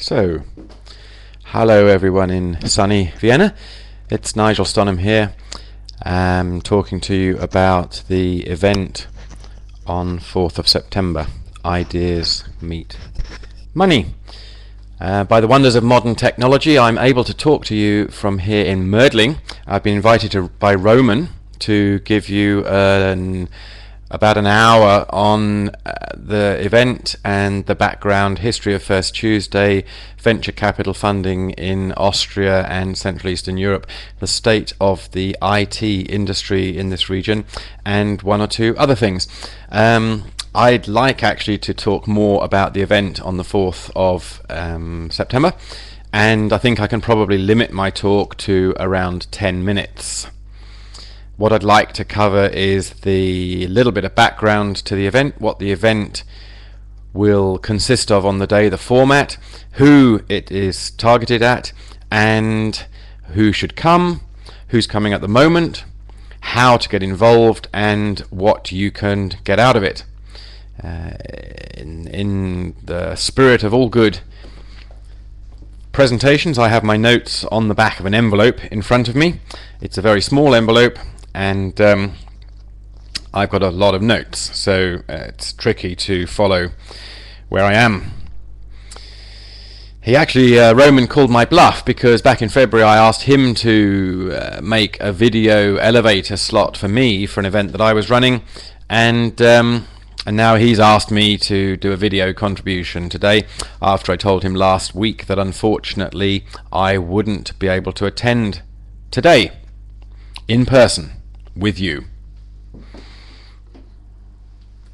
So, hello everyone in sunny Vienna. It's Nigel Stonham here, um, talking to you about the event on 4th of September Ideas Meet Money. Uh, by the wonders of modern technology, I'm able to talk to you from here in Mödling. I've been invited to, by Roman to give you an about an hour on uh, the event and the background history of First Tuesday, venture capital funding in Austria and Central Eastern Europe, the state of the IT industry in this region, and one or two other things. Um, I'd like actually to talk more about the event on the 4th of um, September, and I think I can probably limit my talk to around 10 minutes. What I'd like to cover is the little bit of background to the event, what the event will consist of on the day, the format, who it is targeted at, and who should come, who's coming at the moment, how to get involved, and what you can get out of it. Uh, in, in the spirit of all good presentations, I have my notes on the back of an envelope in front of me. It's a very small envelope, and um, I've got a lot of notes, so uh, it's tricky to follow where I am. He actually, uh, Roman called my bluff because back in February I asked him to uh, make a video elevator slot for me for an event that I was running, and um, and now he's asked me to do a video contribution today after I told him last week that unfortunately I wouldn't be able to attend today in person with you.